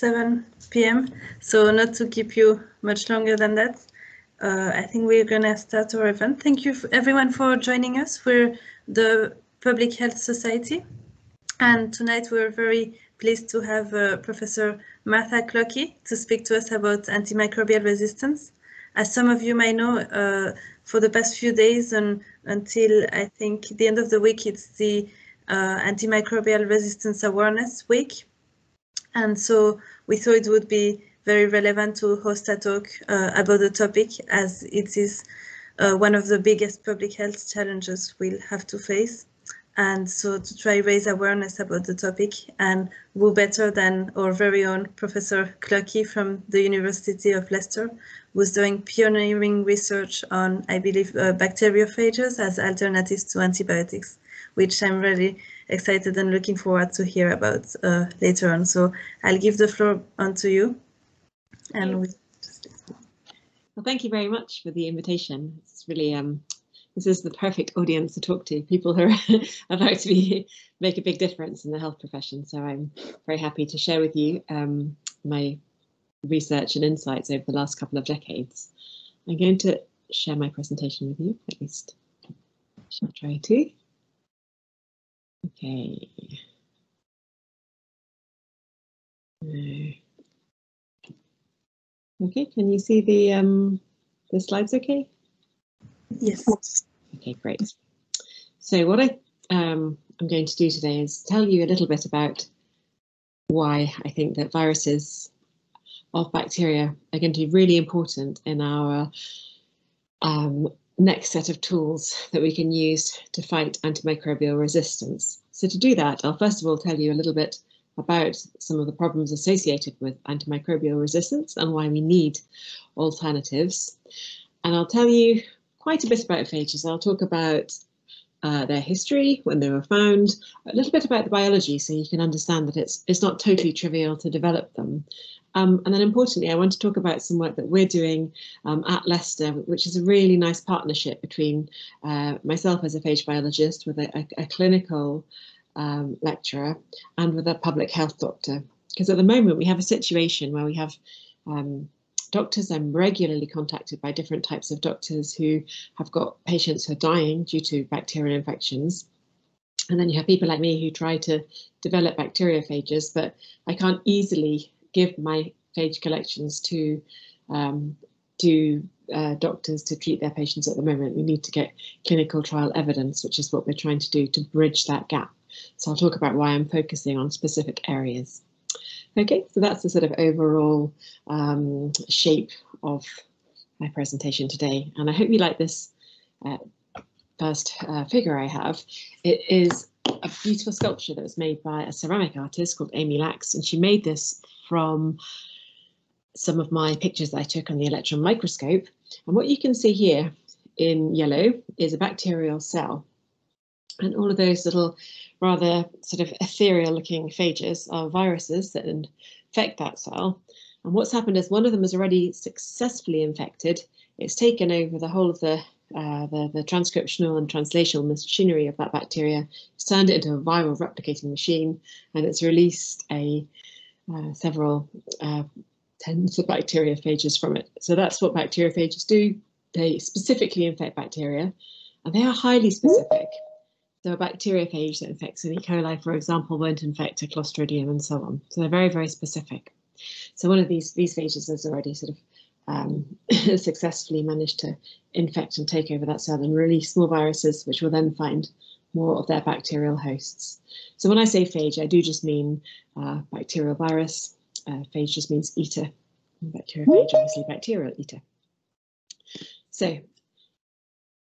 7 p.m. So not to keep you much longer than that, uh, I think we're going to start our event. Thank you everyone for joining us. We're the Public Health Society. And tonight we're very pleased to have uh, Professor Martha Clockie to speak to us about antimicrobial resistance. As some of you may know, uh, for the past few days and until I think the end of the week, it's the uh, Antimicrobial Resistance Awareness Week. And so we thought it would be very relevant to host a talk uh, about the topic as it is uh, one of the biggest public health challenges we'll have to face. And so to try raise awareness about the topic and who better than our very own Professor Clockie from the University of Leicester, who's doing pioneering research on, I believe, uh, bacteriophages as alternatives to antibiotics, which I'm really excited and looking forward to hear about uh, later on. So I'll give the floor on to you. And we well, thank you very much for the invitation. It's really um, this is the perfect audience to talk to people who are about to be, make a big difference in the health profession. So I'm very happy to share with you um, my research and insights over the last couple of decades. I'm going to share my presentation with you, at least I shall try to. Okay. Okay, can you see the um, the slides okay? Yes. Okay, great. So what I um, I'm going to do today is tell you a little bit about why I think that viruses of bacteria are going to be really important in our um, next set of tools that we can use to fight antimicrobial resistance. So to do that, I'll first of all tell you a little bit about some of the problems associated with antimicrobial resistance and why we need alternatives. And I'll tell you quite a bit about phages. I'll talk about uh, their history, when they were found, a little bit about the biology so you can understand that it's, it's not totally trivial to develop them. Um, and then importantly, I want to talk about some work that we're doing um, at Leicester, which is a really nice partnership between uh, myself as a phage biologist with a, a, a clinical um, lecturer and with a public health doctor. Because at the moment we have a situation where we have um, doctors. I'm regularly contacted by different types of doctors who have got patients who are dying due to bacterial infections. And then you have people like me who try to develop bacteriophages, but I can't easily give my phage collections to um, to uh, doctors to treat their patients at the moment. We need to get clinical trial evidence, which is what we're trying to do to bridge that gap. So I'll talk about why I'm focusing on specific areas. Okay, so that's the sort of overall um, shape of my presentation today. And I hope you like this uh, first uh, figure I have. It is a beautiful sculpture that was made by a ceramic artist called Amy Lax, and she made this from some of my pictures that I took on the electron microscope. And what you can see here in yellow is a bacterial cell. And all of those little rather sort of ethereal looking phages are viruses that infect that cell. And what's happened is one of them is already successfully infected. It's taken over the whole of the uh, the, the transcriptional and translational machinery of that bacteria, it's turned it into a viral replicating machine, and it's released a uh, several uh, tens of bacteriophages from it. So that's what bacteriophages do. They specifically infect bacteria, and they are highly specific. So a bacteriophage that infects an E. coli, for example, won't infect a Clostridium and so on. So they're very, very specific. So one of these, these phages has already sort of um, successfully managed to infect and take over that cell and release more viruses, which will then find more of their bacterial hosts. So when I say phage, I do just mean uh, bacterial virus. Uh, phage just means eater. Bacteriophage, obviously bacterial eater. So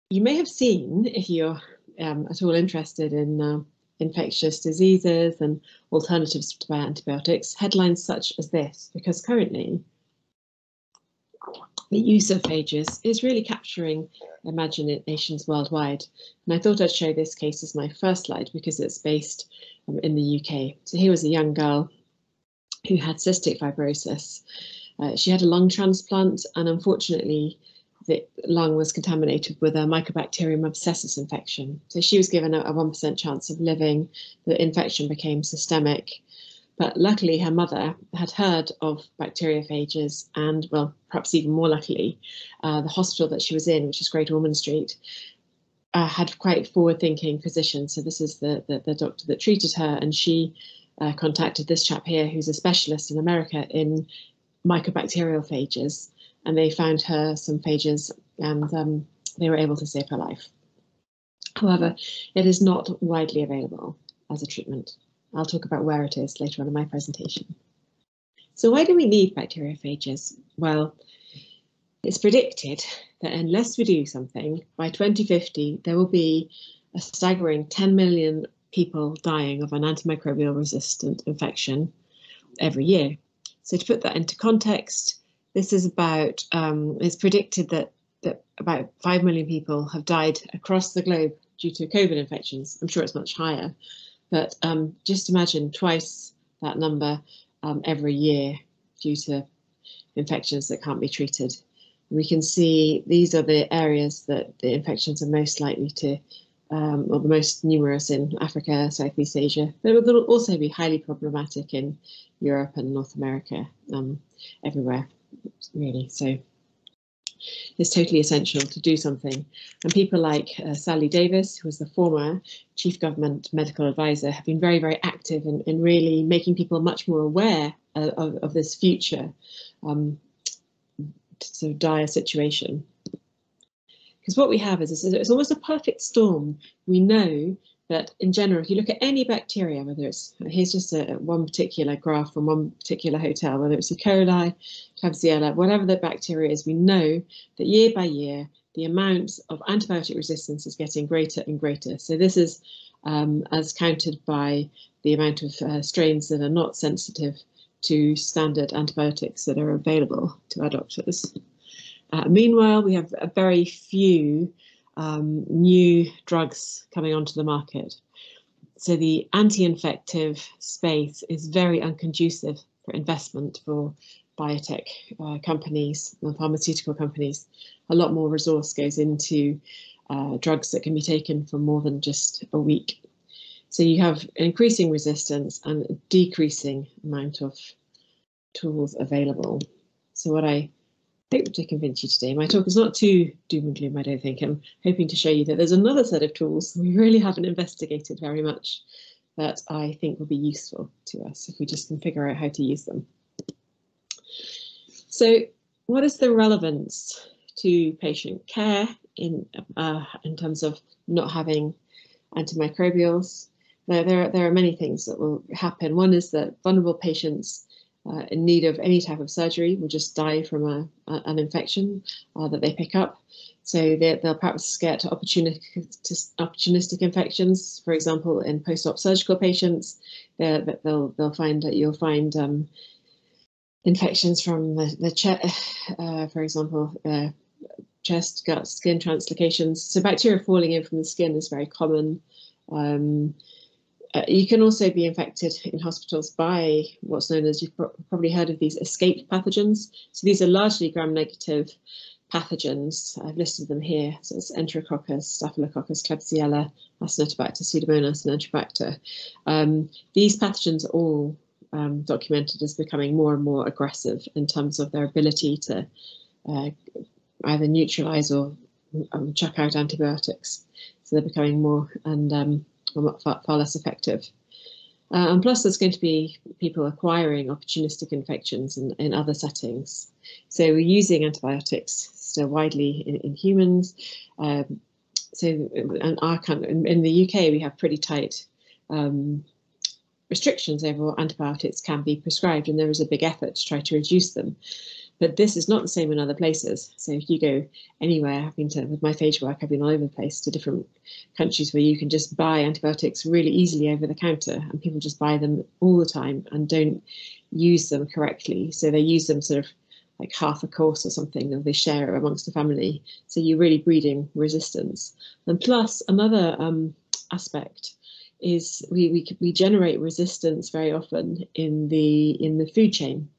you may have seen, if you're um, at all interested in uh, infectious diseases and alternatives to antibiotics, headlines such as this, because currently the use of phages is really capturing imaginations worldwide. And I thought I'd show this case as my first slide because it's based um, in the UK. So here was a young girl who had cystic fibrosis. Uh, she had a lung transplant and unfortunately the lung was contaminated with a Mycobacterium abscessus infection. So she was given a 1% chance of living. The infection became systemic But luckily, her mother had heard of bacteriophages, and well, perhaps even more luckily, uh, the hospital that she was in, which is Great Ormond Street, uh, had quite forward-thinking physicians. So this is the, the, the doctor that treated her, and she uh, contacted this chap here, who's a specialist in America in mycobacterial phages, and they found her some phages, and um, they were able to save her life. However, it is not widely available as a treatment. I'll talk about where it is later on in my presentation. So why do we need bacteriophages? Well, it's predicted that unless we do something, by 2050, there will be a staggering 10 million people dying of an antimicrobial resistant infection every year. So to put that into context, this is about, um, it's predicted that, that about 5 million people have died across the globe due to COVID infections. I'm sure it's much higher, but um, just imagine twice that number um, every year due to infections that can't be treated. We can see these are the areas that the infections are most likely to, um, or the most numerous in Africa, Southeast Asia, but it will also be highly problematic in Europe and North America, um, everywhere, really. So it's totally essential to do something. And people like uh, Sally Davis, who was the former chief government medical advisor, have been very, very active in, in really making people much more aware of, of, of this future um, sort of dire situation. Because what we have is, is it's almost a perfect storm. We know that in general, if you look at any bacteria, whether it's, here's just a, one particular graph from one particular hotel, whether it's E. coli, Klebsiella, whatever the bacteria is, we know that year by year, the amount of antibiotic resistance is getting greater and greater. So this is um, as counted by the amount of uh, strains that are not sensitive to standard antibiotics that are available to our doctors. Uh, meanwhile, we have a very few um, new drugs coming onto the market. So the anti-infective space is very unconducive for investment for biotech uh, companies and pharmaceutical companies. A lot more resource goes into uh, drugs that can be taken for more than just a week. So you have increasing resistance and decreasing amount of tools available. So what I hope to convince you today. My talk is not too doom and gloom, I don't think. I'm hoping to show you that there's another set of tools we really haven't investigated very much that I think will be useful to us if we just can figure out how to use them. So what is the relevance to patient care in, uh, in terms of not having antimicrobials? Now, there, there are many things that will happen. One is that vulnerable patients uh, in need of any type of surgery will just die from a, a an infection uh, that they pick up. So they'll perhaps get opportunistic, opportunistic infections, for example, in post-op surgical patients, they'll, they'll find that you'll find um, infections from the, the chest, uh, for example, uh, chest, gut, skin translocations. So bacteria falling in from the skin is very common. Um, uh, you can also be infected in hospitals by what's known as, you've probably heard of these escape pathogens. So these are largely gram-negative pathogens. I've listed them here. So it's Enterococcus, Staphylococcus, Klebsiella, Acinetobacter, Pseudomonas, and Enterobacter. Um, these pathogens are all um, documented as becoming more and more aggressive in terms of their ability to uh, either neutralize or um, chuck out antibiotics. So they're becoming more and um, far, far less effective. Uh, and plus, there's going to be people acquiring opportunistic infections in, in other settings. So we're using antibiotics still widely in, in humans. Um, so in, our in, in the UK, we have pretty tight um, restrictions over what antibiotics can be prescribed, and there is a big effort to try to reduce them. But this is not the same in other places. So if you go anywhere, I've been to, with my phage work, I've been all over the place to different countries where you can just buy antibiotics really easily over the counter and people just buy them all the time and don't use them correctly. So they use them sort of like half a course or something and they share it amongst the family. So you're really breeding resistance. And plus another um, aspect is we, we, we generate resistance very often in the in the food chain.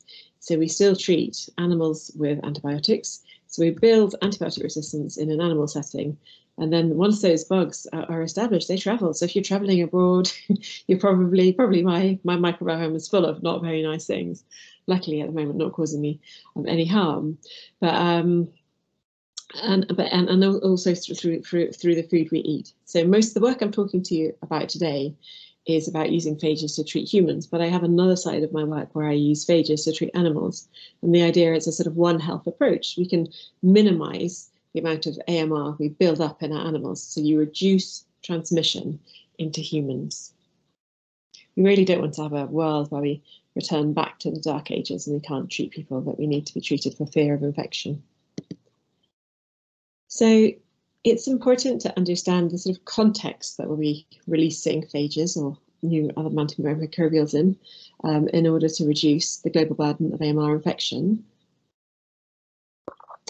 So we still treat animals with antibiotics. So we build antibiotic resistance in an animal setting. And then once those bugs are, established, they travel. So if you're traveling abroad, you're probably, probably my, my microbiome is full of not very nice things. Luckily at the moment, not causing me um, any harm. But um, and but and, and also through through through the food we eat. So most of the work I'm talking to you about today is about using phages to treat humans, but I have another side of my work where I use phages to treat animals. And the idea is a sort of one health approach. We can minimize the amount of AMR we build up in our animals, so you reduce transmission into humans. We really don't want to have a world where we return back to the dark ages and we can't treat people that we need to be treated for fear of infection. So it's important to understand the sort of context that we'll be releasing phages or new other antimicrobials in, um, in order to reduce the global burden of AMR infection.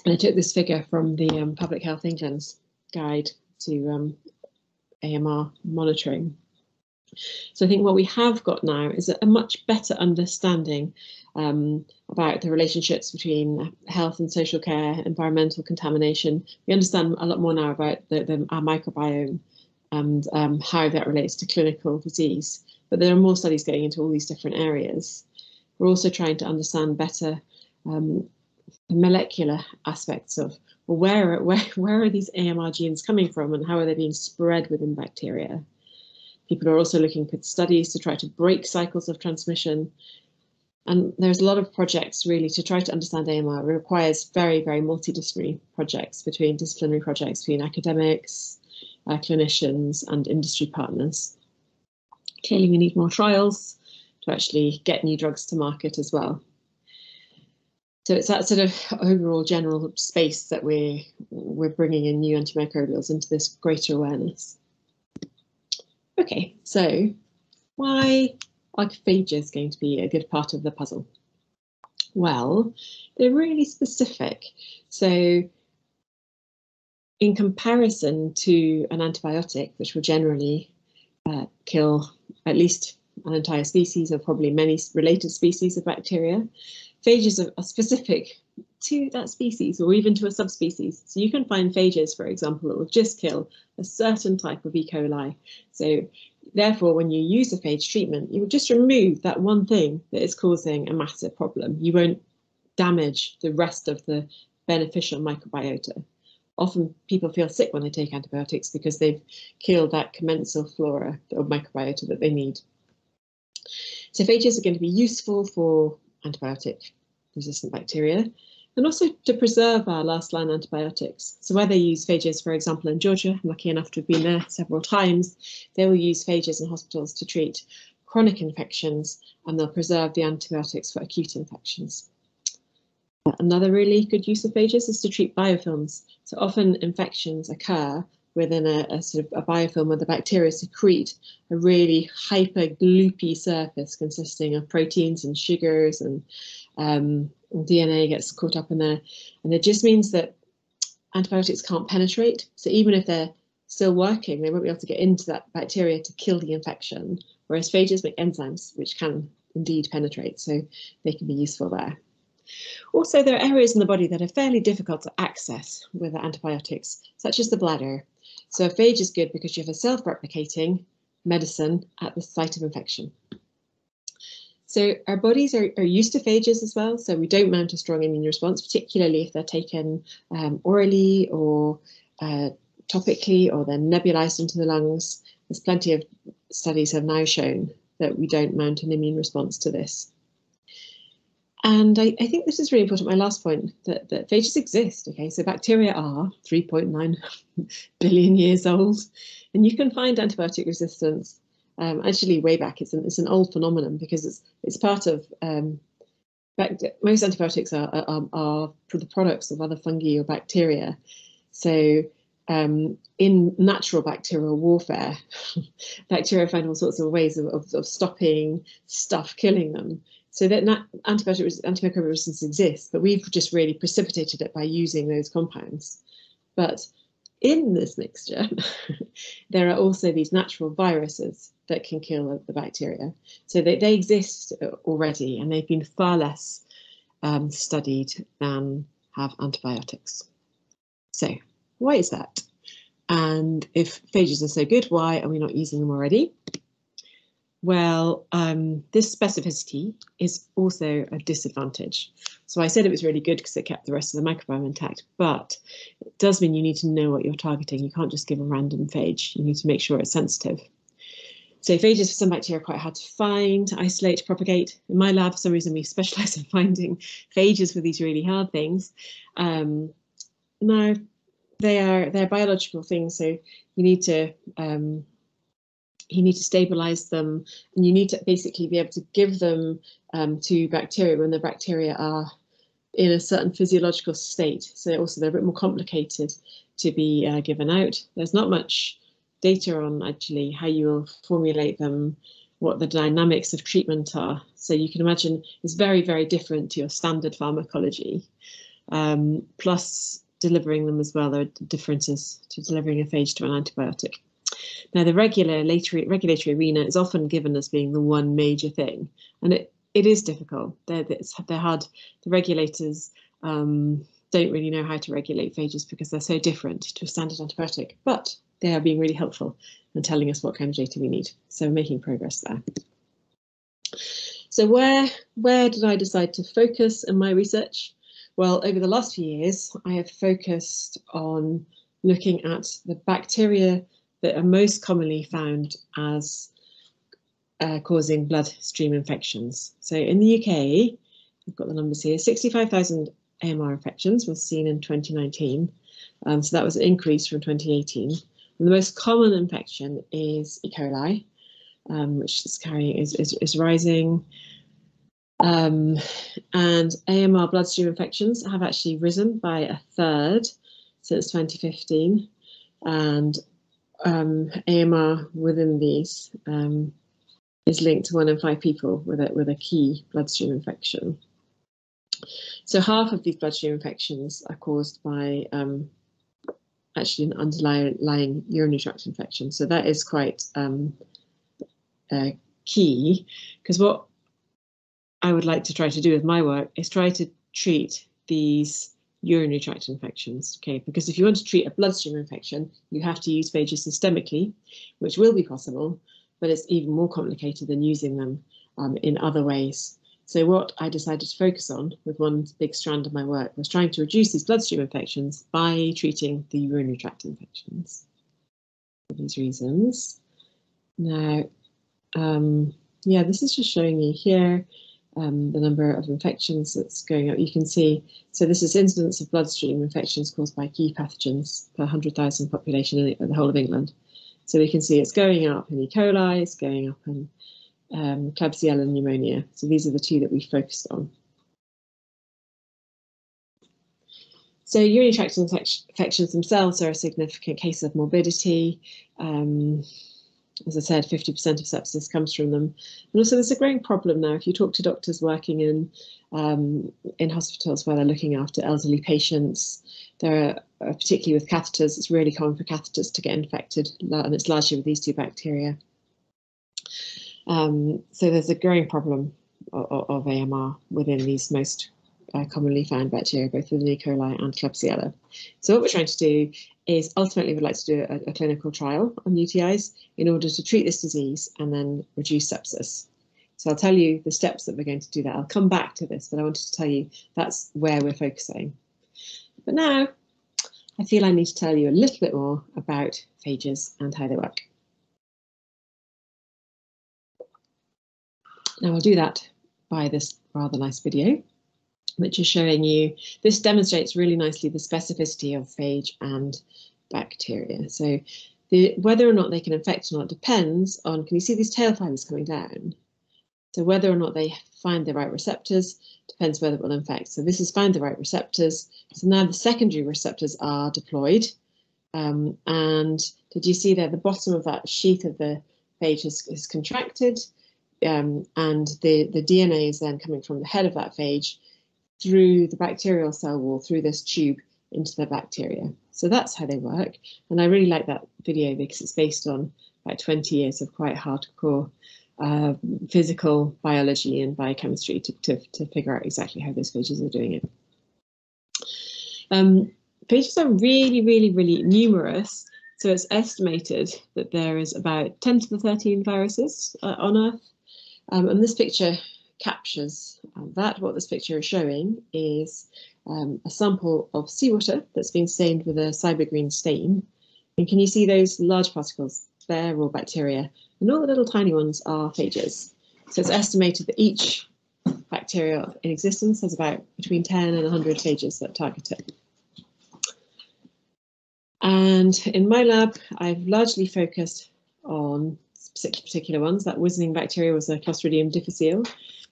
And I took this figure from the um, Public Health England's guide to um, AMR monitoring. So I think what we have got now is a much better understanding um, about the relationships between health and social care, environmental contamination. We understand a lot more now about the, the, our microbiome and um, how that relates to clinical disease. But there are more studies going into all these different areas. We're also trying to understand better um, the molecular aspects of well, where, where, where are these AMR genes coming from and how are they being spread within bacteria? People are also looking at studies to try to break cycles of transmission and there's a lot of projects really to try to understand AMR. It requires very, very multidisciplinary projects between disciplinary projects between academics, uh, clinicians and industry partners. Clearly we need more trials to actually get new drugs to market as well. So it's that sort of overall general space that we're, we're bringing in new antimicrobials into this greater awareness. Okay, so why archiphagia is going to be a good part of the puzzle? Well, they're really specific. So in comparison to an antibiotic, which will generally uh, kill at least an entire species or probably many related species of bacteria, phages are, are specific to that species or even to a subspecies. So you can find phages, for example, that will just kill a certain type of E. coli. So therefore, when you use a phage treatment, you will just remove that one thing that is causing a massive problem. You won't damage the rest of the beneficial microbiota. Often people feel sick when they take antibiotics because they've killed that commensal flora or microbiota that they need. So phages are going to be useful for antibiotic resistant bacteria and also to preserve our last line antibiotics. So where they use phages, for example, in Georgia, I'm lucky enough to have been there several times, they will use phages in hospitals to treat chronic infections and they'll preserve the antibiotics for acute infections. Another really good use of phages is to treat biofilms. So often infections occur within a, a, sort of a biofilm where the bacteria secrete a really hyper gloopy surface consisting of proteins and sugars and um, DNA gets caught up in there. And it just means that antibiotics can't penetrate. So even if they're still working, they won't be able to get into that bacteria to kill the infection, whereas phages make enzymes which can indeed penetrate, so they can be useful there. Also, there are areas in the body that are fairly difficult to access with antibiotics, such as the bladder. So a phage is good because you have a self-replicating medicine at the site of infection. So our bodies are, are, used to phages as well, so we don't mount a strong immune response, particularly if they're taken um, orally or uh, topically or they're nebulized into the lungs. There's plenty of studies have now shown that we don't mount an immune response to this. And I, I think this is really important, my last point, that, that phages exist. Okay, so bacteria are 3.9 billion years old, and you can find antibiotic resistance um, actually way back. It's an, it's an old phenomenon because it's it's part of um, most antibiotics are, are, are the products of other fungi or bacteria. So um, in natural bacterial warfare, bacteria find all sorts of ways of, of, of stopping stuff killing them. So that antibiotic antimicrobial resistance exists, but we've just really precipitated it by using those compounds. But in this mixture, there are also these natural viruses that can kill the bacteria. So they, they exist already and they've been far less um, studied than have antibiotics. So why is that? And if phages are so good, why are we not using them already? Well, um, this specificity is also a disadvantage. So I said it was really good because it kept the rest of the microbiome intact, but it does mean you need to know what you're targeting. You can't just give a random phage. You need to make sure it's sensitive. So phages for some bacteria are quite hard to find, isolate, propagate. In my lab, for some reason, we specialize in finding phages for these really hard things. Um, now, they are they're biological things, so you need to um, you need to stabilize them and you need to basically be able to give them um, to bacteria when the bacteria are in a certain physiological state. So also they're a bit more complicated to be uh, given out. There's not much data on actually how you will formulate them, what the dynamics of treatment are. So you can imagine it's very, very different to your standard pharmacology. Um, plus delivering them as well, there are differences to delivering a phage to an antibiotic. Now, the regular regulatory arena is often given as being the one major thing, and it, it is difficult. They're, they're hard. The regulators um, don't really know how to regulate phages because they're so different to a standard antibiotic, but they are being really helpful and telling us what kind of data we need. So we're making progress there. So where, where did I decide to focus in my research? Well, over the last few years, I have focused on looking at the bacteria that are most commonly found as uh, causing bloodstream infections. So in the UK, I've got the numbers here, 65,000 AMR infections was seen in 2019. Um, so that was an increase from 2018. And the most common infection is E. coli, um, which is carrying is, is, is rising. Um, and AMR bloodstream infections have actually risen by a third since 2015. And um, AMR within these um, is linked to one in five people with a, with a key bloodstream infection. So half of these bloodstream infections are caused by um, actually an underlying urinary tract infection. So that is quite uh, key because what I would like to try to do with my work is try to treat these urinary tract infections. Okay, because if you want to treat a bloodstream infection, you have to use phages systemically, which will be possible, but it's even more complicated than using them um, in other ways. So what I decided to focus on with one big strand of my work was trying to reduce these bloodstream infections by treating the urinary tract infections for these reasons. Now, um, yeah, this is just showing you here um, the number of infections that's going up. You can see, so this is incidence of bloodstream infections caused by key pathogens per 100,000 population in the whole of England. So we can see it's going up in E. coli, it's going up in um, Klebsiella pneumonia. So these are the two that we focused on. So urinary tract infections themselves are a significant case of morbidity. Um, as I said, 50% of sepsis comes from them. And also there's a growing problem now. If you talk to doctors working in um, in hospitals where they're looking after elderly patients, there are, uh, particularly with catheters, it's really common for catheters to get infected, and it's largely with these two bacteria. Um, so there's a growing problem of, of AMR within these most uh, commonly found bacteria, both within E. coli and Klebsiella. So what we're trying to do is ultimately we'd like to do a, a, clinical trial on UTIs in order to treat this disease and then reduce sepsis. So I'll tell you the steps that we're going to do that. I'll come back to this, but I wanted to tell you that's where we're focusing. But now I feel I need to tell you a little bit more about phages and how they work. Now I'll do that by this rather nice video which is showing you, this demonstrates really nicely the specificity of phage and bacteria. So the, whether or not they can infect or not depends on, can you see these tail fibers coming down? So whether or not they find the right receptors depends whether it will infect. So this has found the right receptors. So now the secondary receptors are deployed. Um, and did you see there the bottom of that sheath of the phage is, is contracted um, and the, the DNA is then coming from the head of that phage through the bacterial cell wall, through this tube into the bacteria. So that's how they work. And I really like that video because it's based on about 20 years of quite hardcore uh, physical biology and biochemistry to, to, to figure out exactly how those phages are doing it. Um, phages are really, really, really numerous. So it's estimated that there is about 10 to the 13 viruses uh, on Earth. Um, and this picture captures that. What this picture is showing is um, a sample of seawater that's been stained with a cybergreen stain. And can you see those large particles? They're all bacteria, and all the little tiny ones are phages. So it's estimated that each bacteria in existence has about between 10 and 100 phages that target it. And in my lab, I've largely focused on particular ones. That wizarding bacteria was a Clostridium difficile.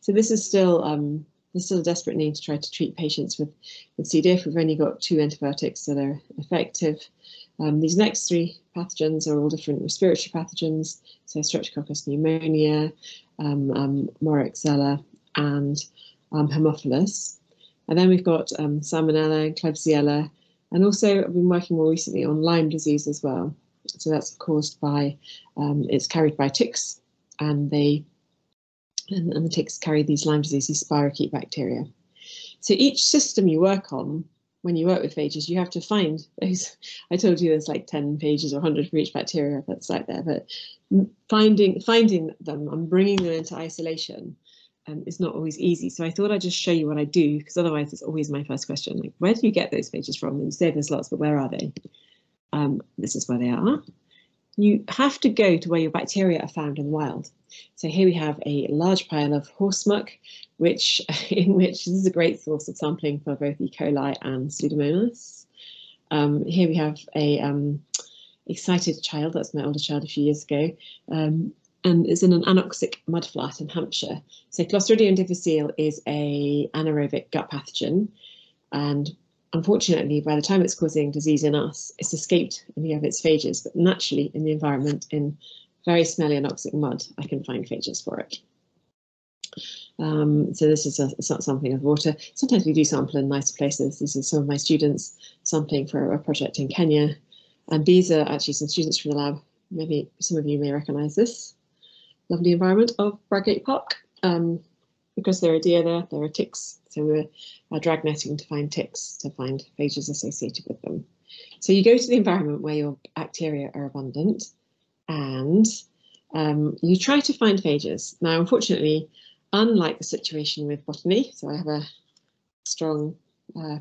So this is still um, there's still a desperate need to try to treat patients with, with C. diff. We've only got two antibiotics that are effective. Um, these next three pathogens are all different respiratory pathogens, so Streptococcus pneumonia, um, um, Moraxella, and um, Haemophilus. And then we've got um, Salmonella and Klebsiella, and also I've been working more recently on Lyme disease as well. So that's caused by, um, it's carried by ticks, and they and, and the ticks carry these Lyme disease, these spirochete bacteria. So each system you work on, when you work with phages, you have to find those. I told you there's like 10 pages or 100 for each bacteria that's out there, but finding finding them and bringing them into isolation um, is not always easy. So I thought I'd just show you what I do, because otherwise it's always my first question, like, where do you get those phages from? And you say there's lots, but where are they? Um, this is where they are you have to go to where your bacteria are found in the wild. So here we have a large pile of horse muck, which in which this is a great source of sampling for both E. coli and Pseudomonas. Um, here we have a um, excited child, that's my older child a few years ago, um, and it's in an anoxic mudflat in Hampshire. So Clostridium difficile is a anaerobic gut pathogen, and unfortunately, by the time it's causing disease in us, it's escaped any of its phages, but naturally in the environment, in very smelly anoxic mud, I can find phages for it. Um, so this is a, sampling of water. Sometimes we do sample in nicer places. These are some of my students sampling for a project in Kenya. And these are actually some students from the lab. Maybe some of you may recognize this lovely environment of Bradgate Park. Um, because there are deer there, there are ticks. So we're uh, drag netting to find ticks, to find phages associated with them. So you go to the environment where your bacteria are abundant and um, you try to find phages. Now, unfortunately, unlike the situation with botany, so I have a strong uh,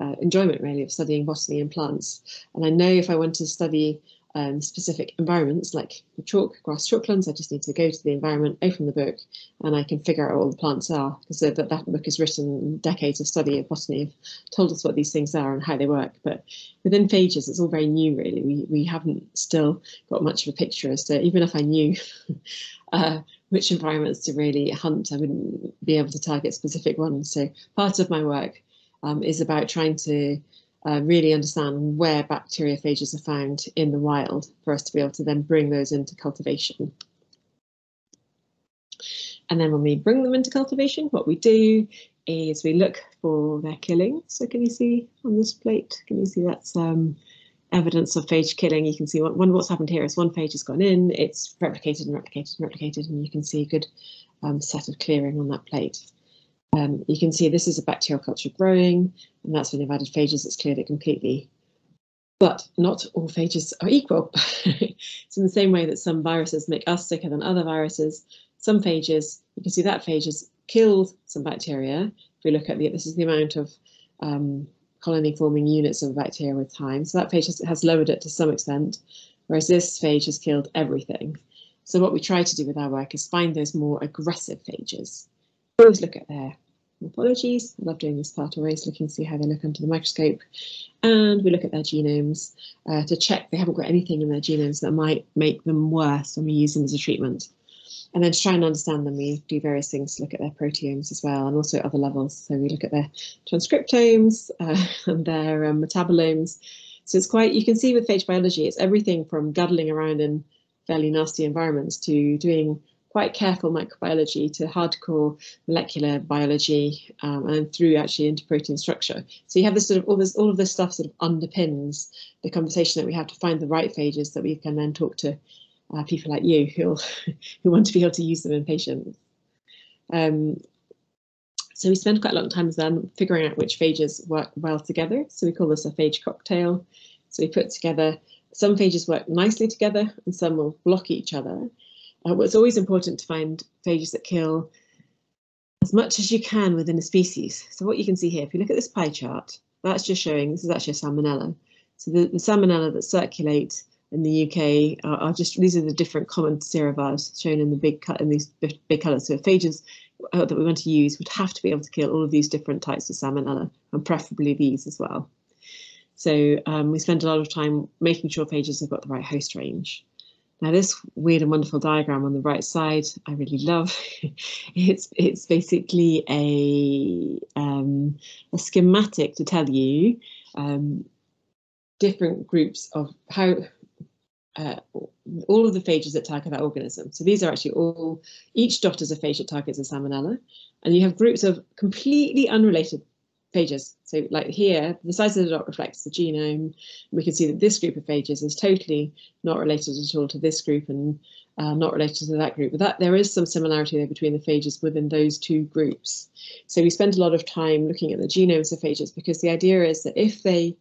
uh, enjoyment really of studying botany and plants. And I know if I want to study um, specific environments like the chalk, grass chalklands. I just need to go to the environment, open the book, and I can figure out what all the plants are because that, that book is written decades of study of botany have told us what these things are and how they work. But within phages, it's all very new, really. We, we haven't still got much of a picture as to, even if I knew uh, which environments to really hunt, I wouldn't be able to target specific ones. So part of my work um, is about trying to uh, really understand where bacteriophages are found in the wild for us to be able to then bring those into cultivation. And then when we bring them into cultivation, what we do is we look for their killing. So can you see on this plate, can you see that's um, evidence of phage killing? You can see what, what's happened here is one phage has gone in, it's replicated and replicated and replicated, and you can see a good um, set of clearing on that plate. Um, you can see this is a bacterial culture growing, and that's when they've added phages, it's cleared it completely. But not all phages are equal. it's in the same way that some viruses make us sicker than other viruses. Some phages, you can see that phage has killed some bacteria. If we look at the, this is the amount of um, colony forming units of bacteria with time. So that phage has, has lowered it to some extent, whereas this phage has killed everything. So what we try to do with our work is find those more aggressive phages. Always look at their morphologies. I love doing this part always, looking to see how they look under the microscope. And we look at their genomes uh, to check they haven't got anything in their genomes that might make them worse when we use them as a treatment. And then to try and understand them, we do various things to look at their proteomes as well, and also at other levels. So we look at their transcriptomes uh, and their um, metabolomes. So it's quite, you can see with phage biology, it's everything from guddling around in fairly nasty environments to doing quite careful microbiology to hardcore molecular biology um, and through actually into protein structure. So you have this sort of all this all of this stuff sort of underpins the conversation that we have to find the right phages that we can then talk to uh, people like you who who want to be able to use them in patients. Um, So we spend quite a long time then figuring out which phages work well together. So we call this a phage cocktail. So we put together, some phages work nicely together and some will block each other. Uh, it's always important to find phages that kill as much as you can within a species. So what you can see here, if you look at this pie chart, that's just showing, this is actually a salmonella. So the, the salmonella that circulate in the UK are, are, just, these are the different common serovars shown in the big cut in these big, big colours. So phages uh, that we want to use would have to be able to kill all of these different types of salmonella and preferably these as well. So um, we spend a lot of time making sure phages have got the right host range. Now this weird and wonderful diagram on the right side, I really love. it's it's basically a um, a schematic to tell you um, different groups of how uh, all of the phages that target that organism. So these are actually all, each dot is a phage that targets a salmonella, and you have groups of completely unrelated phages. So like here, the size of the dot reflects the genome. We can see that this group of phages is totally not related at all to this group and uh, not related to that group. But that there is some similarity there between the phages within those two groups. So we spend a lot of time looking at the genomes of phages because the idea is that if they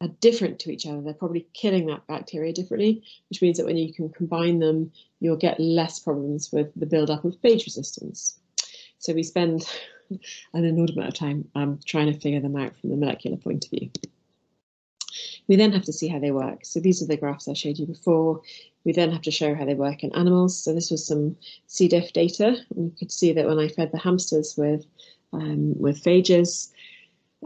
are different to each other, they're probably killing that bacteria differently, which means that when you can combine them, you'll get less problems with the buildup of phage resistance. So we spend an inordinate amount of time um, trying to figure them out from the molecular point of view. We then have to see how they work. So these are the graphs I showed you before. We then have to show how they work in animals. So this was some C. diff data. You could see that when I fed the hamsters with um, with phages,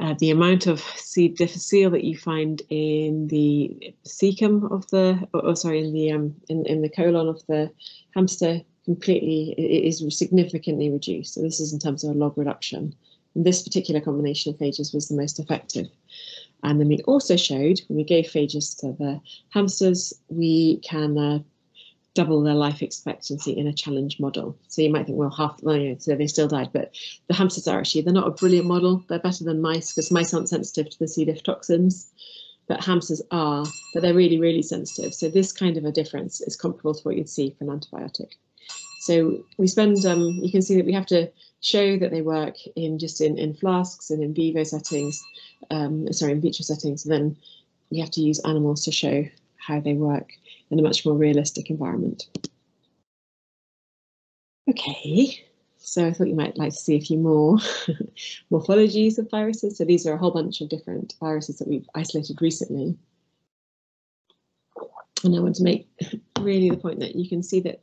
uh, the amount of C. difficile that you find in the cecum of the, or, or sorry, in the um, in, in the colon of the hamster completely it is significantly reduced. So this is in terms of a log reduction. And this particular combination of phages was the most effective. And then we also showed when we gave phages to the hamsters, we can uh, double their life expectancy in a challenge model. So you might think, well, half, well, you know, so they still died, but the hamsters are actually, they're not a brilliant model. They're better than mice because mice aren't sensitive to the C. diff toxins, but hamsters are, but they're really, really sensitive. So this kind of a difference is comparable to what you'd see for an antibiotic. So we spend, um, you can see that we have to show that they work in just in, in flasks and in vivo settings, um, sorry, in vitro settings, and then we have to use animals to show how they work in a much more realistic environment. Okay, so I thought you might like to see a few more morphologies of viruses. So these are a whole bunch of different viruses that we've isolated recently. And I want to make really the point that you can see that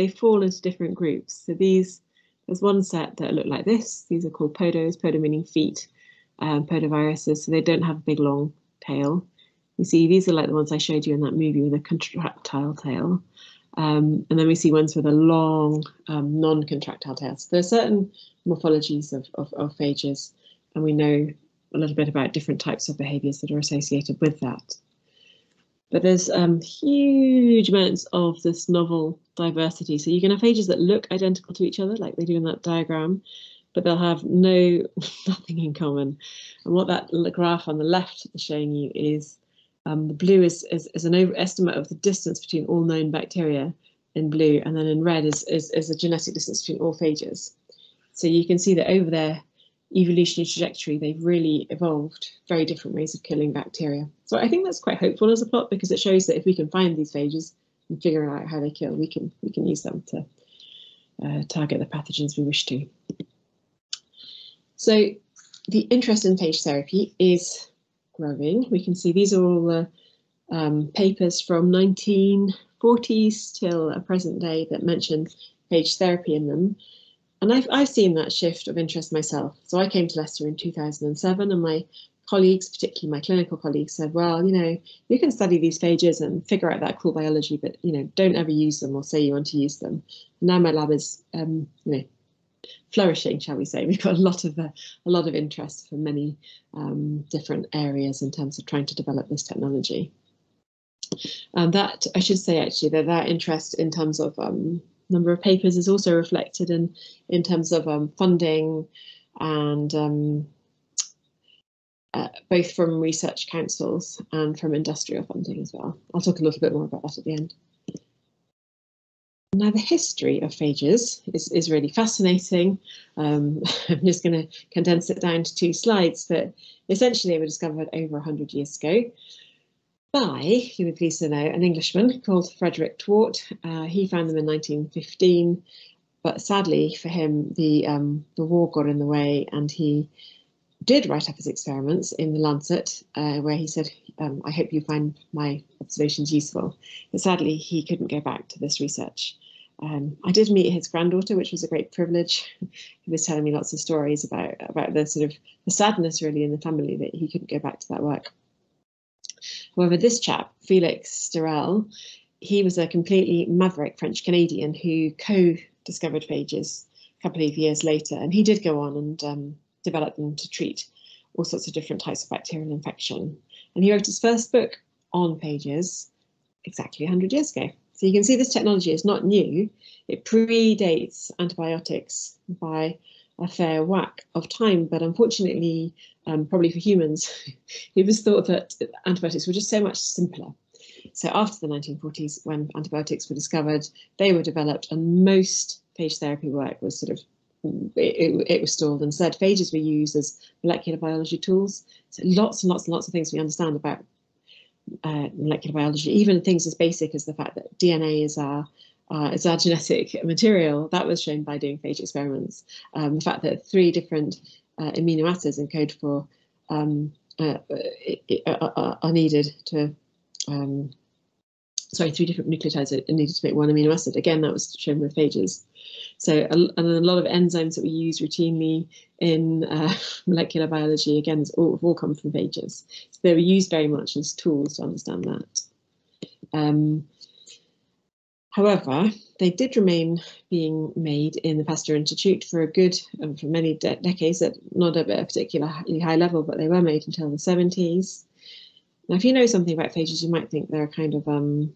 they fall into different groups. So these, there's one set that look like this. These are called podos, podo meaning feet, um, podoviruses. So they don't have a big long tail. You see, these are like the ones I showed you in that movie with a contractile tail. Um, and then we see ones with a long um, non-contractile tail. So there are certain morphologies of, of, of phages, and we know a little bit about different types of behaviours that are associated with that. But there's um, huge amounts of this novel diversity. So you can have phages that look identical to each other, like they do in that diagram, but they'll have no nothing in common. And what that graph on the left is showing you is um, the blue is, is, is an estimate of the distance between all known bacteria in blue, and then in red is, is, is a genetic distance between all phages. So you can see that over there, evolutionary trajectory, they've really evolved very different ways of killing bacteria. So I think that's quite hopeful as a plot because it shows that if we can find these phages and figure out how they kill, we can we can use them to uh, target the pathogens we wish to. So the interest in phage therapy is growing. We can see these are all the um, papers from 1940s till a present day that mention phage therapy in them. And I've, I've seen that shift of interest myself. So I came to Leicester in 2007 and my colleagues, particularly my clinical colleagues, said, well, you know, you can study these phages and figure out that cool biology, but, you know, don't ever use them or say you want to use them. now my lab is, um, you know, flourishing, shall we say. We've got a lot of uh, a lot of interest from many um, different areas in terms of trying to develop this technology. And that, I should say actually, that that interest in terms of um, number of papers is also reflected in, in terms of um, funding and um, uh, both from research councils and from industrial funding as well. I'll talk a little bit more about that at the end. Now, the history of phages is, is really fascinating. Um, I'm just going to condense it down to two slides, but essentially they were discovered over 100 years ago by, you would please to know, an Englishman called Frederick Twort. Uh, he found them in 1915, but sadly for him, the, um, the war got in the way and he did write up his experiments in the Lancet, uh, where he said, um, I hope you find my observations useful. But sadly, he couldn't go back to this research. Um, I did meet his granddaughter, which was a great privilege. he was telling me lots of stories about, about the sort of the sadness really in the family that he couldn't go back to that work. However, this chap, Felix d'Herelle, he was a completely maverick French Canadian who co-discovered phages a couple of years later, and he did go on and um, develop them to treat all sorts of different types of bacterial infection. And he wrote his first book on phages exactly 100 years ago. So you can see this technology is not new. It predates antibiotics by a fair whack of time, but unfortunately, um, probably for humans, it was thought that antibiotics were just so much simpler. So after the 1940s, when antibiotics were discovered, they were developed, and most phage therapy work was sort of it, it, was stalled. Instead, phages were used as molecular biology tools. So lots and lots and lots of things we understand about uh, molecular biology, even things as basic as the fact that DNA is our uh, our genetic material. That was shown by doing phage experiments. Um, the fact that three different uh, amino acids encode for um, uh, uh, are needed to um, sorry, three different nucleotides are needed to make one amino acid. Again, that was shown with phages. So, and a lot of enzymes that we use routinely in uh, molecular biology, again, all, have all come from phages. So they were used very much as tools to understand that. Um, however, they did remain being made in the Pasteur Institute for a good, um, for many de decades, at not at a particularly high level, but they were made until the 70s. Now, if you know something about phages, you might think they're kind of um,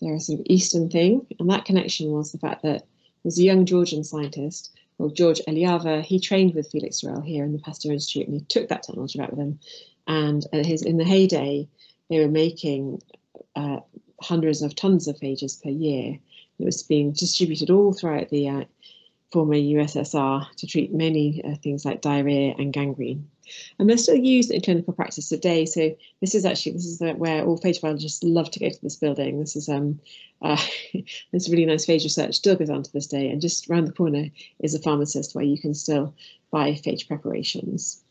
they're a sort of Eastern thing, and that connection was the fact that there was a young Georgian scientist called George Eliava. He trained with Felix d'Herelle here in the Pasteur Institute, and he took that technology back with him. And his, in the heyday, they were making uh, hundreds of tons of phages per year. It was being distributed all throughout the uh, former USSR to treat many uh, things like diarrhea and gangrene. And they're still used in clinical practice today. So this is actually this is where all phage biologists love to go to this building. This is um uh, this really nice phage research still goes on to this day. And just around the corner is a pharmacist where you can still buy phage preparations.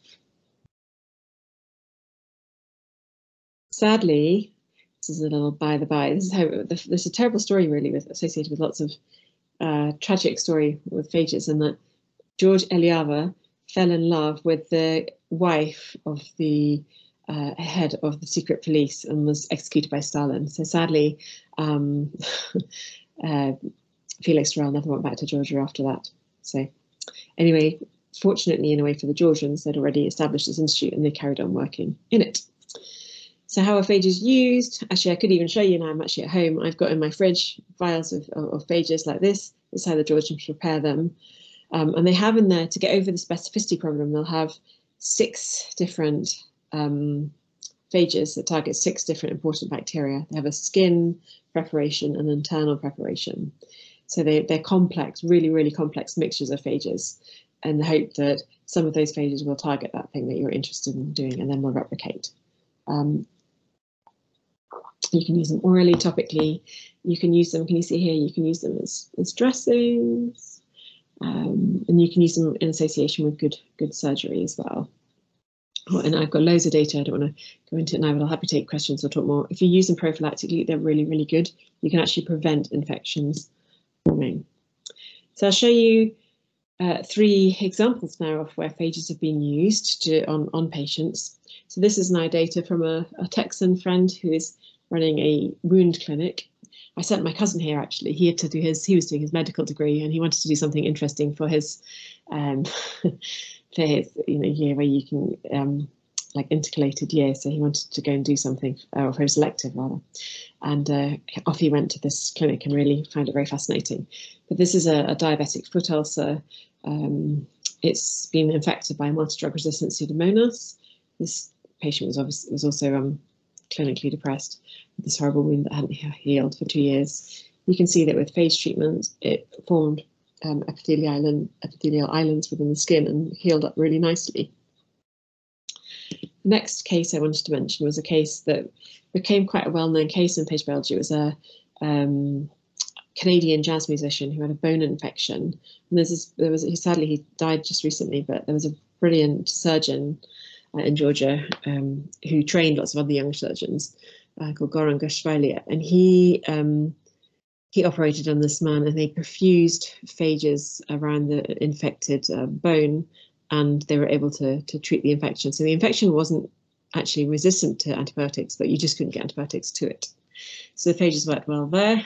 Sadly, this is a little by the by. This is how there's a terrible story really with associated with lots of uh, tragic story with phages, and that George Eliava fell in love with the wife of the uh, head of the secret police and was executed by Stalin. So sadly, um, uh, Felix d'Herelle never went back to Georgia after that. So anyway, fortunately, in a way for the Georgians, they'd already established this institute and they carried on working in it. So how a phage is used, actually I could even show you now, I'm actually at home, I've got in my fridge vials of, of, of phages like this, this is how the Georgians prepare them. Um, and they have in there, to get over the specificity problem, they'll have six different um, phages that target six different important bacteria. They have a skin preparation and internal preparation. So they, they're complex, really, really complex mixtures of phages and the hope that some of those phages will target that thing that you're interested in doing and then will replicate. Um, you can use them orally, topically. You can use them, can you see here, you can use them as, as dressings, um, and you can use them in association with good good surgery as well. And I've got loads of data. I don't want to go into it now, but I'll happy to take questions or talk more. If you use them prophylactically, they're really, really good. You can actually prevent infections forming. So I'll show you uh, three examples now of where phages have been used to, on, on patients. So this is now data from a, a Texan friend who is running a wound clinic I sent my cousin here actually. He had to do his he was doing his medical degree and he wanted to do something interesting for his um for his you know year where you can um like intercalated year. So he wanted to go and do something or for his elective rather. And uh, off he went to this clinic and really found it very fascinating. But this is a, a diabetic foot ulcer. Um, it's been infected by multi-drug resistant Pseudomonas. This patient was obviously was also um, clinically depressed with this horrible wound that hadn't healed for two years. you can see that with phage treatment, it formed um, epithelial, island, epithelial islands within the skin and healed up really nicely. The next case I wanted to mention was a case that became quite a well-known case in phage biology. It was a um, Canadian jazz musician who had a bone infection. And there's this, there was he sadly he died just recently, but there was a brilliant surgeon in Georgia um, who trained lots of other young surgeons uh, called Goran Gashvalia, and he um, he operated on this man, and they perfused phages around the infected uh, bone, and they were able to to treat the infection. So the infection wasn't actually resistant to antibiotics, but you just couldn't get antibiotics to it. So the phages worked well there.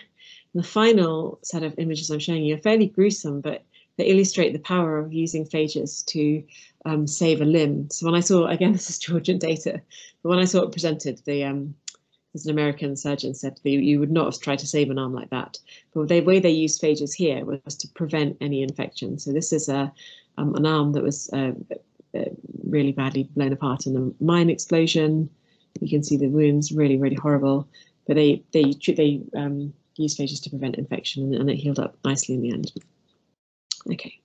The final set of images I'm showing you are fairly gruesome, but they illustrate the power of using phages to um, save a limb. So when I saw, again, this is Georgian data, but when I saw it presented, the um, as an American surgeon said, you, you would not have tried to save an arm like that. But the way they used phages here was to prevent any infection. So this is a um, an arm that was uh, uh, really badly blown apart in a mine explosion. You can see the wounds, really, really horrible. But they they they um, used phages to prevent infection, and it healed up nicely in the end. Okay.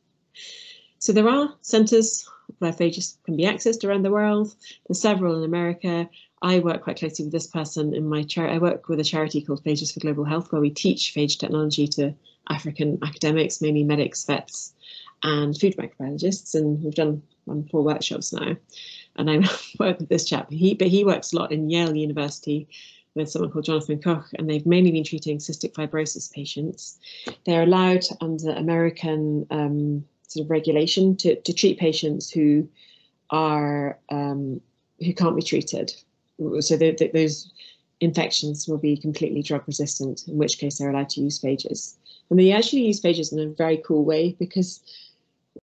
So there are centres where phages can be accessed around the world. There's several in America. I work quite closely with this person in my charity. I work with a charity called Phages for Global Health, where we teach phage technology to African academics, mainly medics, vets, and food microbiologists. And we've done one four workshops now. And I work with this chap. He, but he works a lot in Yale University with someone called Jonathan Koff, and they've mainly been treating cystic fibrosis patients. They're allowed under American um, sort of regulation to, to treat patients who are um, who can't be treated. So they, they, those infections will be completely drug resistant, in which case they're allowed to use phages. And they actually use phages in a very cool way because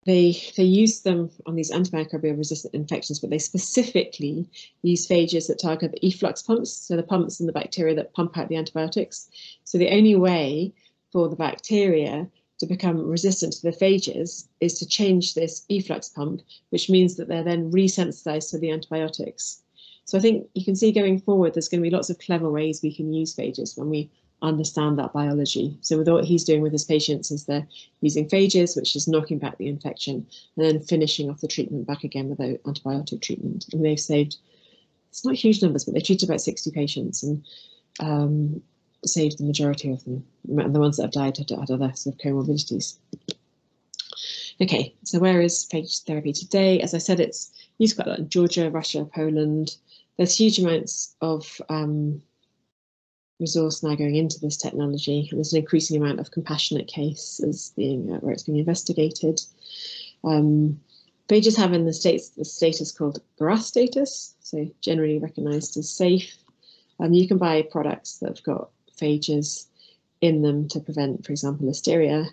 they they use them on these antimicrobial resistant infections, but they specifically use phages that target the efflux pumps, so the pumps and the bacteria that pump out the antibiotics. So the only way for the bacteria to become resistant to the phages is to change this efflux pump, which means that they're then resensitized to the antibiotics. So I think you can see going forward, there's going to be lots of clever ways we can use phages when we understand that biology. So with what he's doing with his patients is they're using phages, which is knocking back the infection, and then finishing off the treatment back again without antibiotic treatment. And they've saved, it's not huge numbers, but they treated about 60 patients and um, saved the majority of them. And the ones that have died had, had other sort of comorbidities. Okay, so where is phage therapy today? As I said, it's used quite a lot in Georgia, Russia, Poland. There's huge amounts of um, resource now going into this technology, and there's an increasing amount of compassionate cases being uh, where it's being investigated. Um, phages have in the states the status called GRAS status, so generally recognised as safe. Um, you can buy products that have got phages in them to prevent, for example, listeria.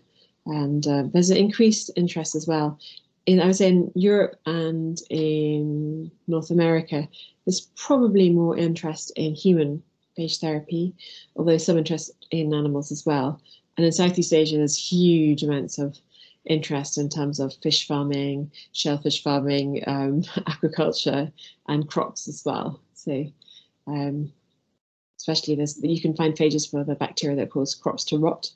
And uh, there's an increased interest as well. In, I say in Europe and in North America, there's probably more interest in human phage therapy, although some interest in animals as well. And in Southeast Asia, there's huge amounts of interest in terms of fish farming, shellfish farming, um, aquaculture, and crops as well. So, um, especially there's you can find phages for the bacteria that cause crops to rot.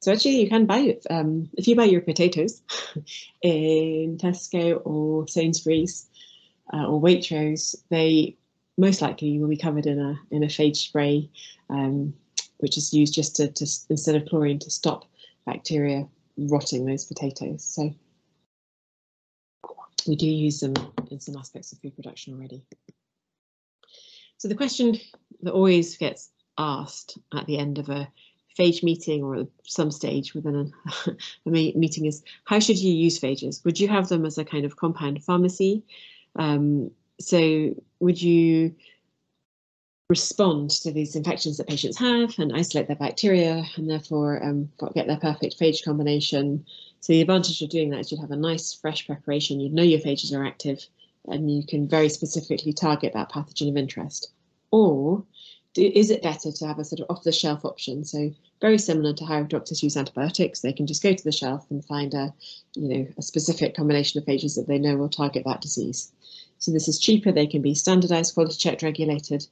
So actually, you can buy um, if you buy your potatoes in Tesco or Sainsbury's uh, or Waitrose. They most likely will be covered in a in a phage spray, um, which is used just to, to instead of chlorine to stop bacteria rotting those potatoes. So we do use them in some aspects of food production already. So the question that always gets asked at the end of a phage meeting or some stage within a, a meeting is how should you use phages? Would you have them as a kind of compound pharmacy? Um, so would you respond to these infections that patients have and isolate their bacteria and therefore um, get their perfect phage combination. So the advantage of doing that is you'd have a nice fresh preparation, you'd know your phages are active and you can very specifically target that pathogen of interest. Or is it better to have a sort of off the shelf option? So very similar to how doctors use antibiotics, they can just go to the shelf and find a, you know, a specific combination of phages that they know will target that disease. So this is cheaper, they can be standardized, quality checked, regulated,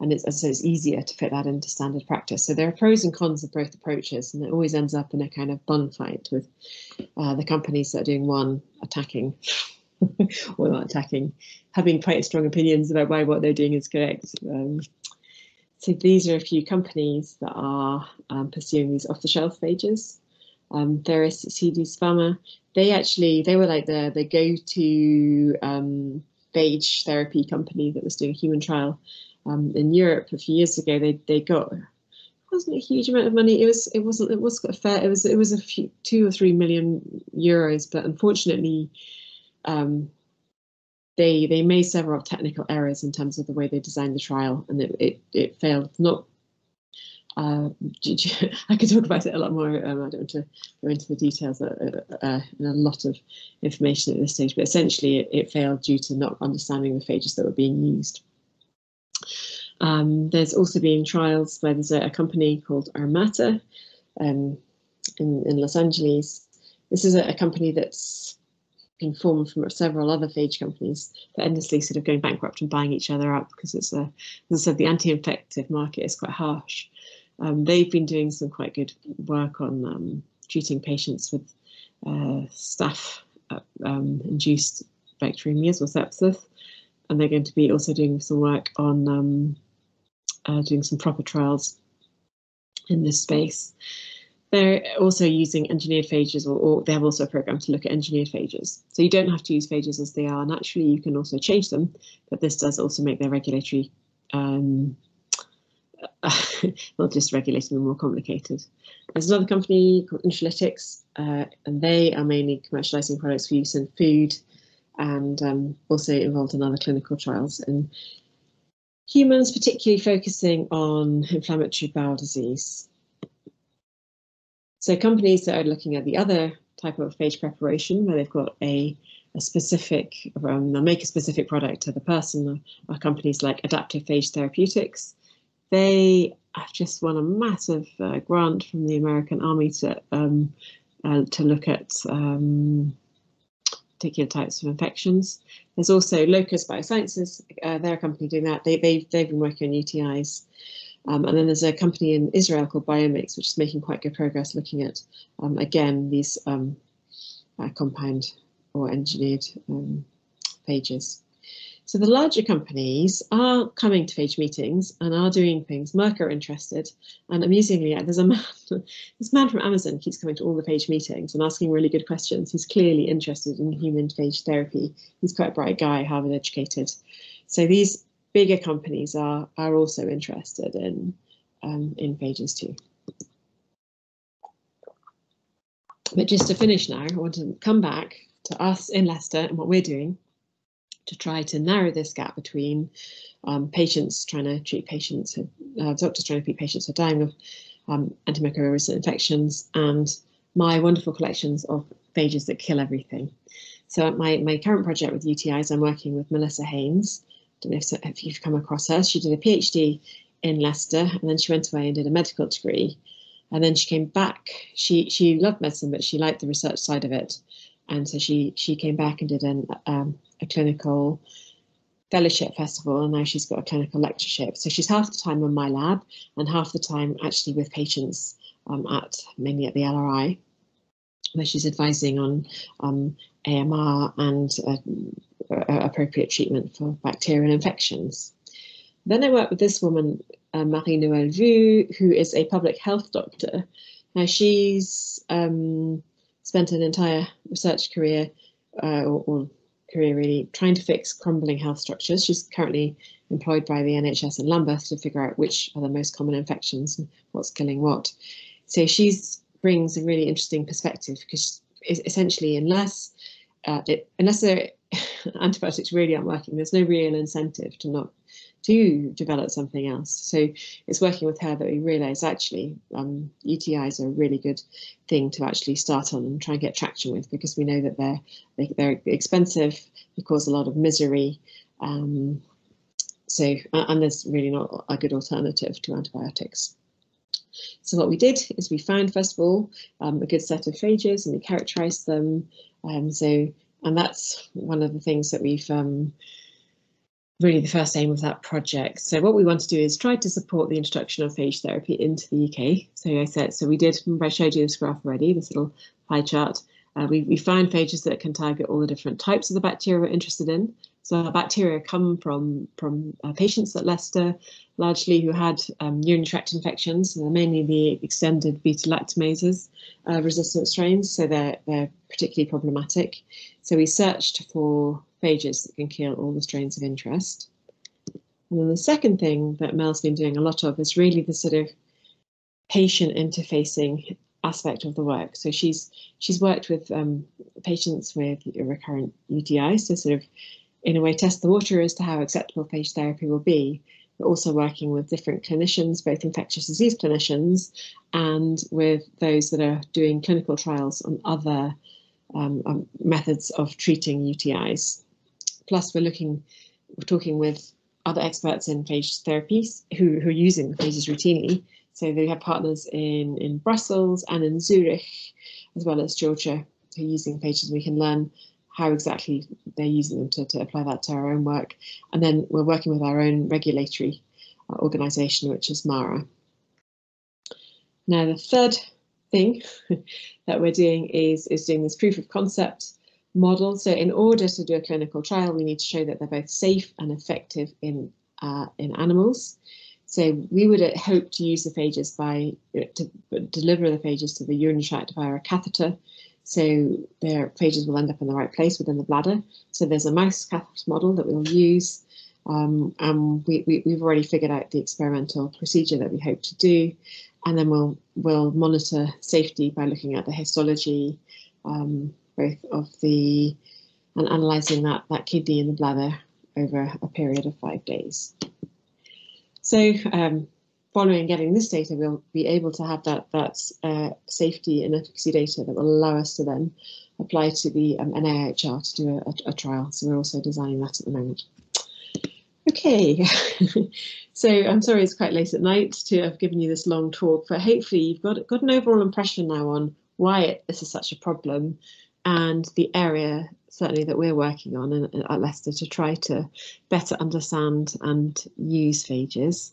and it's, say, it's easier to fit that into standard practice. So there are pros and cons of both approaches, and it always ends up in a kind of bun fight with uh, the companies that are doing one attacking or not attacking, having quite strong opinions about why what they're doing is correct. Um, so these are a few companies that are um, pursuing these off-the-shelf phages. Um, Pherecydes Pharma, they actually, they were like the, the go-to um, phage therapy company that was doing a human trial um, in Europe a few years ago. They they got wasn't a huge amount of money. It was it wasn't it was a fair it was it was a few two or three million euros, but unfortunately, um, they they made several technical errors in terms of the way they designed the trial, and it it, it failed. Not uh, I could talk about it a lot more. Um, I don't want to go into the details uh, uh, and a lot of information at this stage, but essentially it, it failed due to not understanding the phages that were being used. Um, there's also been trials where there's a, a company called Armata um, in, in Los Angeles. This is a, a, company that's been formed from several other phage companies that endlessly sort of going bankrupt and buying each other up because it's a, as I said, the anti-infective market is quite harsh. Um, they've been doing some quite good work on um, treating patients with uh, staph uh, um, induced bacteremias or sepsis and they're going to be also doing some work on um, uh, doing some proper trials in this space. They're also using engineered phages, or, or, they have also a program to look at engineered phages. So you don't have to use phages as they are naturally, you can also change them, but this does also make their regulatory, um, not just regulating them more complicated. There's another company called Intralytix, uh, and they are mainly commercializing products for use in food, and um, also involved in other clinical trials in humans, particularly focusing on inflammatory bowel disease. So companies that are looking at the other type of phage preparation, where they've got a, a specific, um, they'll make a specific product to the person, are companies like Adaptive Phage Therapeutics. They have just won a massive uh, grant from the American Army to um, uh, to look at um, particular types of infections. There's also Locus Biosciences, uh, they're a company doing that. They, they've, they've been working on UTIs. Um, and then there's a company in Israel called BiomX, which is making quite good progress looking at, um, again, these um, uh, compound or engineered um, phages. So the larger companies are coming to phage meetings and are doing things. Merck are interested, and amusingly, there's a man, this man from Amazon keeps coming to all the phage meetings and asking really good questions. He's clearly interested in human phage therapy. He's quite a bright guy, Harvard educated. So these bigger companies are are also interested in um, in phages too. But just to finish now, I want to come back to us in Leicester and what we're doing to try to narrow this gap between um, patients trying to treat patients, uh, doctors trying to treat patients who are dying of um, antimicrobial resistant infections and my wonderful collections of phages that kill everything. So my, my current project with UTIs, I'm working with Melissa Haynes. I don't know if, if you've come across her. She did a PhD in Leicester and then she went away and did a medical degree. And then she came back. She she loved medicine, but she liked the research side of it. And so she she came back and did an um, a clinical fellowship festival and now she's got a clinical lectureship. So she's half the time in my lab and half the time actually with patients um, at mainly at the LRI, where she's advising on um, AMR and uh, uh, appropriate treatment for bacterial infections. Then I work with this woman, uh, Marie-Noëlle Vu, who is a public health doctor. Now she's um, spent an entire research career uh, or, or career really trying to fix crumbling health structures. She's currently employed by the NHS in Lambeth to figure out which are the most common infections and what's killing what. So she brings a really interesting perspective because essentially unless uh, it, unless antibiotics really aren't working, there's no real incentive to not to develop something else. So it's working with her that we realise actually um, UTIs are a really good thing to actually start on and try and get traction with because we know that they're they, are they are expensive, they cause a lot of misery. Um, so and there's really not a good alternative to antibiotics. So what we did is we found first of all um, a good set of phages and we characterised them. Um, so and that's one of the things that we've um, really the first aim of that project. So what we want to do is try to support the introduction of phage therapy into the UK. So I said, so we did, I showed you this graph already, this little pie chart. Uh, we, we found phages that can target all the different types of the bacteria we're interested in. So our bacteria come from, from uh, patients at Leicester, largely who had um, urinary tract infections, mainly the extended beta-lactamases uh, resistant strains, so they're, they're particularly problematic. So we searched for phages that can kill all the strains of interest. And then the second thing that Mel's been doing a lot of is really the sort of patient interfacing aspect of the work. So she's she's worked with um, patients with recurrent UTI, so sort of in a way test the water as to how acceptable phage therapy will be. But also working with different clinicians, both infectious disease clinicians and with those that are doing clinical trials on other um, um, methods of treating UTIs. Plus, we're looking, we're talking with other experts in phage therapies who, who are using phages routinely. So they have partners in, in Brussels and in Zurich, as well as Georgia, who are using phages. We can learn how exactly they're using them to, to apply that to our own work. And then we're working with our own regulatory uh, organisation, which is MARA. Now, the third thing that we're doing is, is doing this proof of concept model. So in order to do a clinical trial, we need to show that they're both safe and effective in, uh, in animals. So we would hope to use the phages by to deliver the phages to the urinary tract via a catheter. So their phages will end up in the right place within the bladder. So there's a mouse catheter model that we'll use. Um, and we, we, we've already figured out the experimental procedure that we hope to do. And then we'll, we'll monitor safety by looking at the histology, um, both of the and analysing that, that kidney and the bladder over a period of five days. So um, following getting this data, we'll be able to have that, that uh, safety and efficacy data that will allow us to then apply to the um, NIHR to do a, a, trial. So we're also designing that at the moment. Okay, so I'm sorry it's quite late at night to have given you this long talk, but hopefully you've got, got an overall impression now on why it, this is such a problem and the area certainly that we're working on at Leicester to try to better understand and use phages.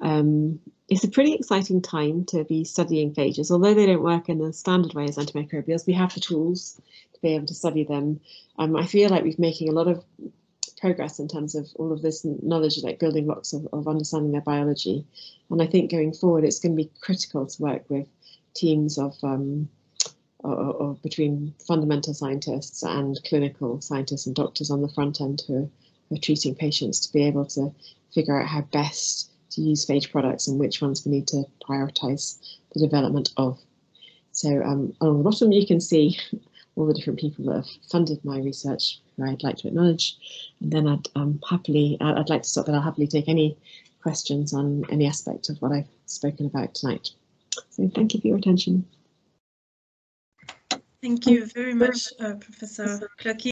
Um, it's a pretty exciting time to be studying phages. Although they don't work in the standard way as antimicrobials, we have the tools to be able to study them. Um, I feel like we're making a lot of progress in terms of all of this knowledge, like building blocks of, of understanding their biology. And I think going forward, it's going to be critical to work with teams of um, or, or, between fundamental scientists and clinical scientists and doctors on the front end who are, who are treating patients to be able to figure out how best to use phage products and which ones we need to prioritize the development of. So um, on the bottom you can see all the different people that have funded my research who I'd like to acknowledge and then I'd um, happily, I'd like to stop but I'll happily take any questions on any aspect of what I've spoken about tonight. So thank you for your attention. Thank you very much, uh, Professor Clokie.